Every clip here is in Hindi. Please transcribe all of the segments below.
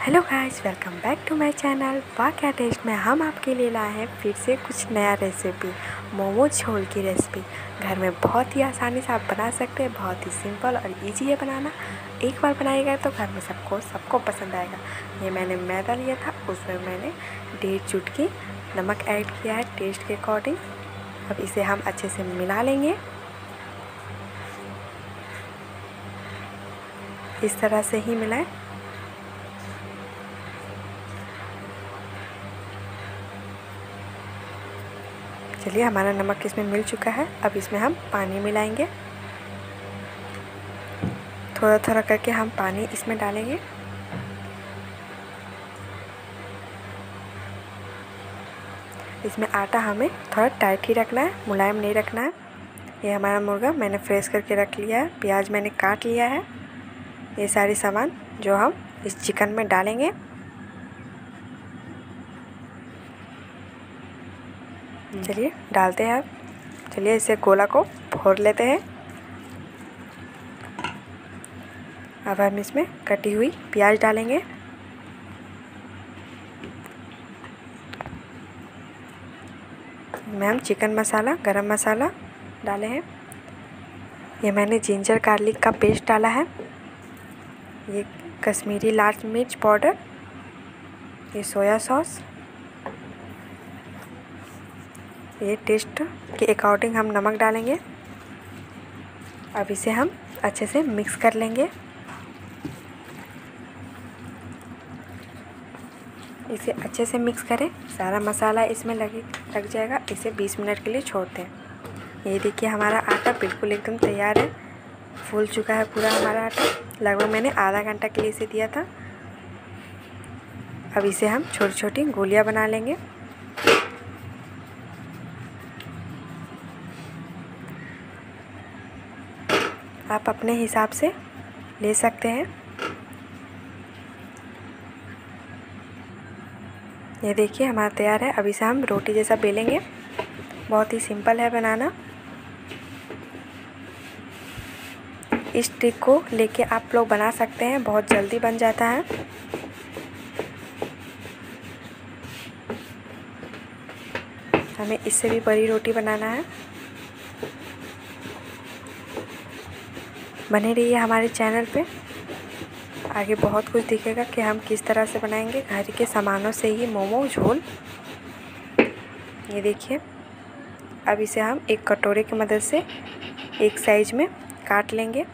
Hello guys, welcome back to my channel. वाह, क्या टेस्ट! में, हम आपके लिए लाए हैं फिर से कुछ नया रेसिपी मोमो झोल की रेसिपी घर में बहुत ही आसानी से आप बना सकते हैं, बहुत ही सिंपल और इजी है बनाना। एक बार बनाएगा तो घर में सबको सबको पसंद आएगा। ये मैंने मैदा लिया था, उसमें मैंने डेढ़ चुटकी नमक ऐड किया है टेस्ट के अकॉर्डिंग अब इसे हम अच्छे से मिला लेंगे। इस तरह से ही मिलाएँ। चलिए, हमारा नमक इसमें मिल चुका है। अब इसमें हम पानी मिलाएँगे। थोड़ा थोड़ा करके हम पानी इसमें डालेंगे। इसमें आटा हमें थोड़ा टाइट ही रखना है, मुलायम नहीं रखना है। ये हमारा मुर्गा मैंने फ्रेश करके रख लिया है, प्याज मैंने काट लिया है। ये सारी सामान जो हम इस चिकन में डालेंगे। चलिए, डालते हैं आप। चलिए, इसे गोला को फोड़ लेते हैं। अब हम इसमें कटी हुई प्याज डालेंगे। में हम चिकन मसाला, गरम मसाला डाले हैं। ये मैंने जिंजर गार्लिक का पेस्ट डाला है। ये कश्मीरी लाल मिर्च पाउडर। ये सोया सॉस। ये टेस्ट के अकॉर्डिंग हम नमक डालेंगे। अब इसे हम अच्छे से मिक्स कर लेंगे। इसे अच्छे से मिक्स करें, सारा मसाला इसमें लगे, लग जाएगा। इसे 20 मिनट के लिए छोड़ दें ये देखिए हमारा आटा बिल्कुल एकदम तैयार है। फूल चुका है पूरा हमारा आटा। लगभग मैंने आधा घंटा के लिए इसे दिया था। अब इसे हम छोटी छोटी गोलियाँ बना लेंगे। आप अपने हिसाब से ले सकते हैं। ये देखिए, हमारा तैयार है। अभी से हम रोटी जैसा बेलेंगे। बहुत ही सिंपल है बनाना। इस ट्रिक को लेके आप लोग बना सकते हैं। बहुत जल्दी बन जाता है। हमें इससे भी बड़ी रोटी बनाना है। बने रहिए हमारे चैनल पे। आगे बहुत कुछ दिखेगा कि हम किस तरह से बनाएँगे। घर के सामानों से ही मोमो, झोल। ये देखिए। अब इसे हम एक कटोरे की मदद से एक साइज़ में काट लेंगे।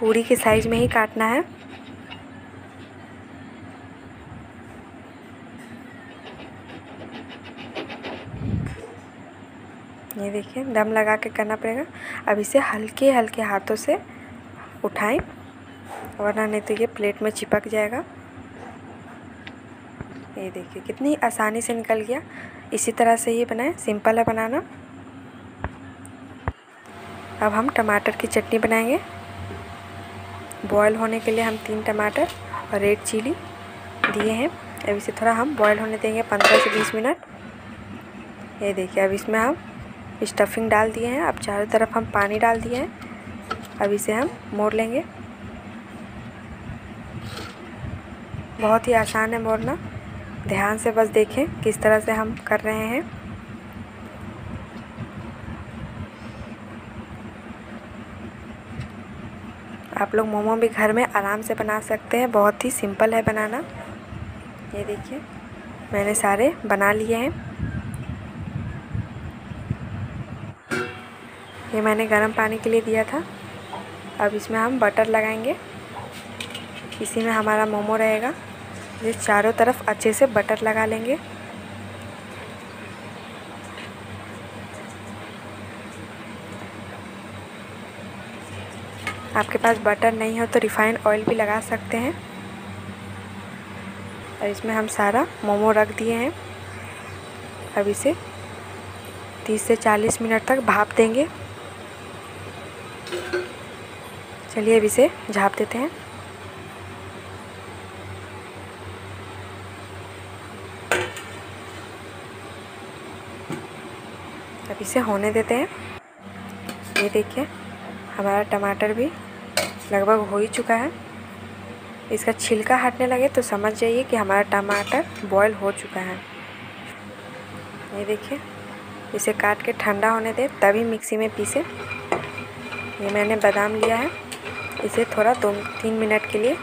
पूरी के साइज़ में ही काटना है। ये देखिए, दम लगा के करना पड़ेगा। अब इसे हल्के हल्के हाथों से उठाएँ, वरना नहीं तो ये प्लेट में चिपक जाएगा। ये देखिए, कितनी आसानी से निकल गया। इसी तरह से ही बनाएँ, सिंपल है बनाना। अब हम टमाटर की चटनी बनाएँगे। बॉयल होने के लिए हम तीन टमाटर और रेड चिली दिए हैं। अब इसे थोड़ा हम बॉयल होने देंगे, पंद्रह से बीस मिनट। ये देखिए, अब इसमें हम स्टफिंग डाल दिए हैं। अब चारों तरफ़ हम पानी डाल दिए हैं। अब इसे हम मोड़ लेंगे। बहुत ही आसान है मोड़ना। ध्यान से बस देखें किस तरह से हम कर रहे हैं। आप लोग मोमो भी घर में आराम से बना सकते हैं। बहुत ही सिंपल है बनाना। ये देखिए, मैंने सारे बना लिए हैं। ये मैंने गर्म पानी के लिए दिया था। अब इसमें हम बटर लगाएँगे। इसी में हमारा मोमो रहेगा। ये चारों तरफ़ अच्छे से बटर लगा लेंगे। आपके पास बटर नहीं हो तो रिफ़ाइंड ऑयल भी लगा सकते हैं। और इसमें हम सारा मोमो रख दिए हैं। अब इसे 30 से 40 मिनट तक भाप देंगे। चलिए अब इसे झाँप देते हैं। अब इसे होने देते हैं। ये देखिए, हमारा टमाटर भी लगभग हो ही चुका है। इसका छिलका हटने लगे तो समझ जाइए कि हमारा टमाटर बॉयल हो चुका है। ये देखिए, इसे काट के ठंडा होने दें, तभी मिक्सी में पीसे। ये मैंने बादाम लिया है। इसे थोड़ा दो, तीन मिनट के लिए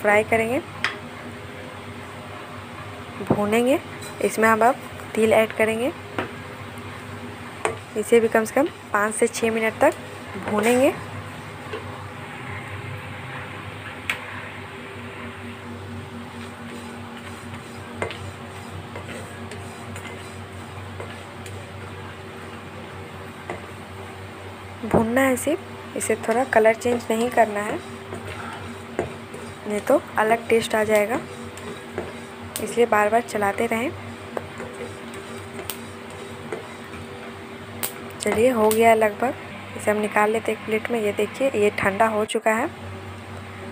फ्राई करेंगे। भूनेंगे। इसमें हम आप तिल ऐड करेंगे। इसे भी कम से कम पाँच से छः मिनट तक भूनेंगे। भूनना है सिर्फ़। इसे थोड़ा कलर चेंज नहीं करना है। नहीं तो अलग टेस्ट आ जाएगा। इसलिए बार बार चलाते रहें। चलिए, हो गया लगभग। इसे हम निकाल लेते एक प्लेट में। ये देखिए, ये ठंडा हो चुका है।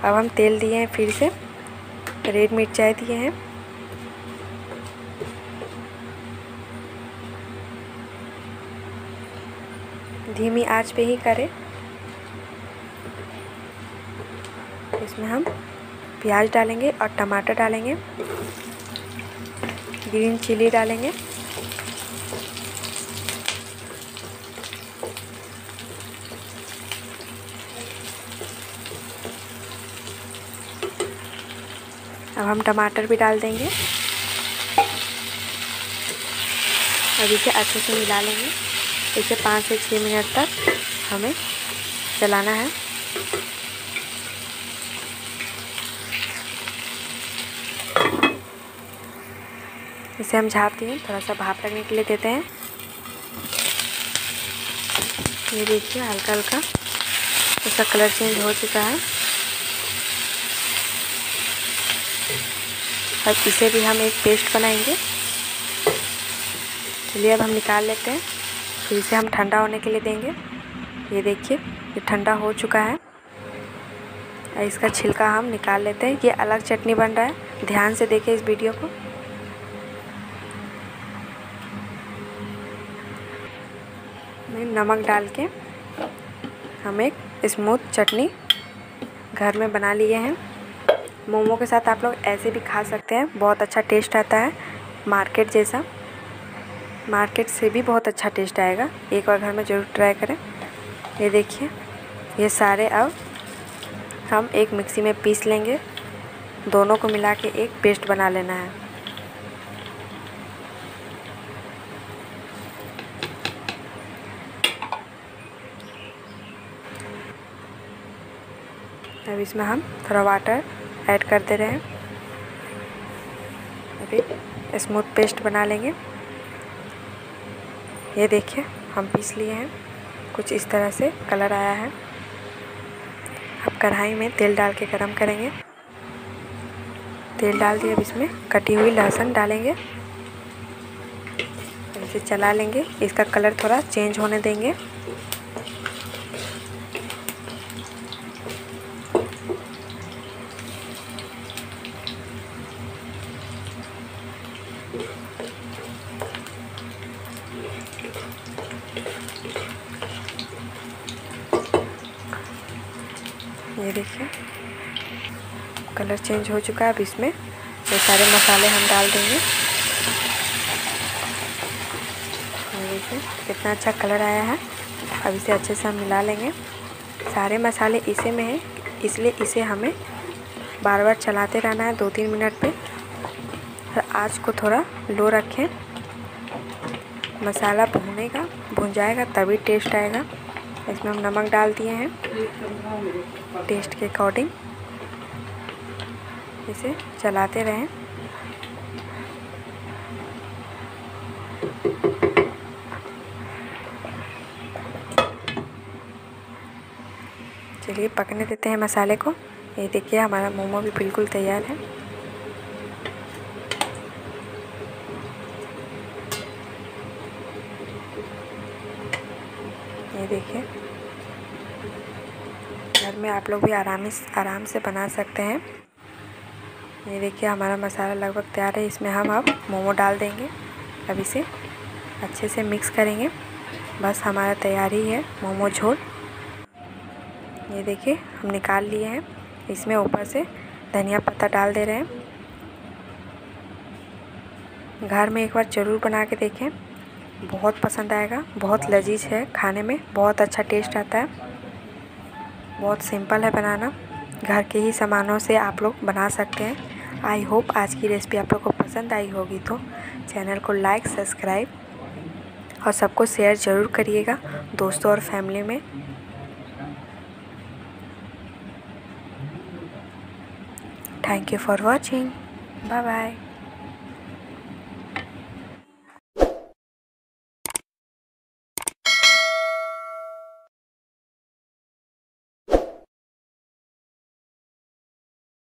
अब हम तेल दिए हैं फिर से। रेड मिर्चाई दिए हैं। धीमी आँच पे ही करें। इसमें हम प्याज डालेंगे और टमाटर डालेंगे। ग्रीन चिली डालेंगे। अब हम टमाटर भी डाल देंगे। अब इसे अच्छे से मिला लेंगे। इसे पाँच से छः मिनट तक हमें चलाना है। इसे हम झाँप दिए थोड़ा सा भाप लगने के लिए देते हैं। ये देखिए हल्का हल्का इसका कलर चेंज हो चुका है। अब इसे भी हम एक पेस्ट बनाएँगे। चलिए, अब हम निकाल लेते हैं। फिर इसे हम ठंडा होने के लिए देंगे। ये देखिए, ये ठंडा हो चुका है। इसका छिलका हम निकाल लेते हैं। ये अलग चटनी बन रहा है। ध्यान से देखिए इस वीडियो को। में नमक डाल के हम एक स्मूथ चटनी घर में बना लिए हैं। मोमो के साथ आप लोग ऐसे भी खा सकते हैं। बहुत अच्छा टेस्ट आता है। मार्केट जैसा। मार्केट से भी बहुत अच्छा टेस्ट आएगा। एक बार घर में ज़रूर ट्राई करें। ये देखिए, ये सारे अब हम एक मिक्सी में पीस लेंगे। दोनों को मिला के एक पेस्ट बना लेना है। अब इसमें हम थोड़ा वाटर ऐड कर दे रहे। अभी स्मूथ पेस्ट बना लेंगे। ये देखिए, हम पीस लिए हैं। कुछ इस तरह से कलर आया है। अब कढ़ाई में तेल डाल के गरम करेंगे। तेल डाल दिया अब इसमें कटी हुई लहसुन डालेंगे। इसे चला लेंगे। इसका कलर थोड़ा चेंज होने देंगे। ये देखिए। कलर चेंज हो चुका है अब इसमें। ये सारे मसाले हम डाल देंगे। देखिए, कितना अच्छा कलर आया है। अब इसे अच्छे से हम मिला लेंगे। सारे मसाले इसे में हैं, इसलिए इसे हमें बार बार चलाते रहना है दो तीन मिनट पे। और आँच को थोड़ा लो रखें। मसाला भूनेगा, भुन जाएगा, तभी टेस्ट आएगा। इसमें हम नमक डाल दिए हैं। टेस्ट के अकॉर्डिंग इसे चलाते रहें। चलिए पकने देते हैं मसाले को। ये देखिए हमारा मोमो भी बिल्कुल तैयार है। देखिए। घर में आप लोग भी आराम आराम से बना सकते हैं। ये देखिए हमारा मसाला लगभग तैयार है, इसमें हम अब मोमो डाल देंगे। अब इसे अच्छे से मिक्स करेंगे। बस हमारा तैयार ही है मोमो झोल। ये देखिए हम निकाल लिए हैं। इसमें ऊपर से धनिया पत्ता डाल दे रहे हैं। घर में एक बार ज़रूर बना के देखें। बहुत पसंद आएगा, बहुत लजीज है खाने में, बहुत अच्छा टेस्ट आता है। बहुत सिंपल है बनाना, घर के ही सामानों से आप लोग बना सकते हैं। आई होप आज की रेसिपी आप लोग को पसंद आई होगी तो चैनल को लाइक, सब्सक्राइब और सबको शेयर ज़रूर करिएगा दोस्तों और फैमिली में। Thank you for watching bye bye